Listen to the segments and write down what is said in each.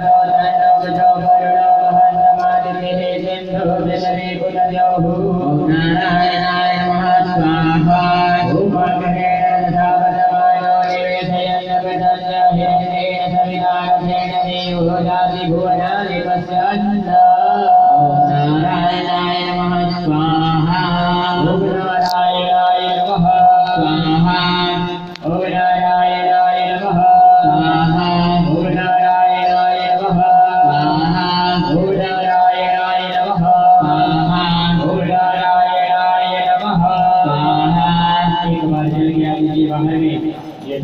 la,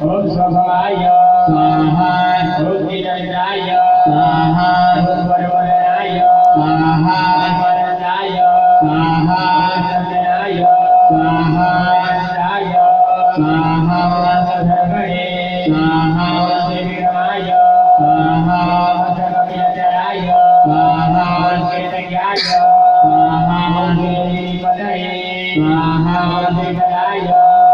भुस्वभवाय स्वाहा भुद्धिदण्डाय स्वाहा भुद्वर्वरणाय स्वाहा वरदाय स्वाहा चन्द्राय स्वाहा राय स्वाहा धर्मणे स्वाहा श्रीराय स्वाहा सर्वजराय स्वाहा चेतयाय स्वाहा श्रीपदये स्वाहा श्रीपदाय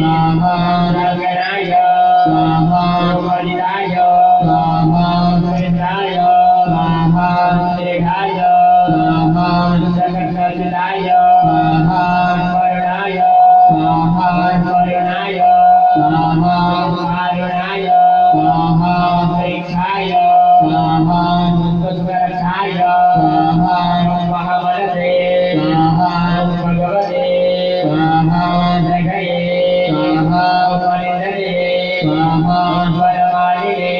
Yeah. नमः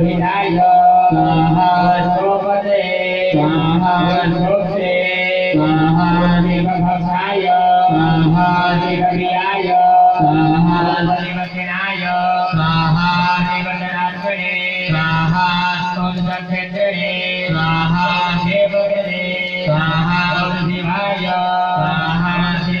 विनाय स्वाहा सर्वपदे स्वाहा सर्वे स्वाहा शिवभक्षाय स्वाहा शिवक्रियाय स्वाहा शिवसेनाय स्वाहा शिवजनार्दने स्वाहा स्तोत्रक्षेत्रणे स्वाहा शिवगणे स्वाहा शिवाय स्वाहा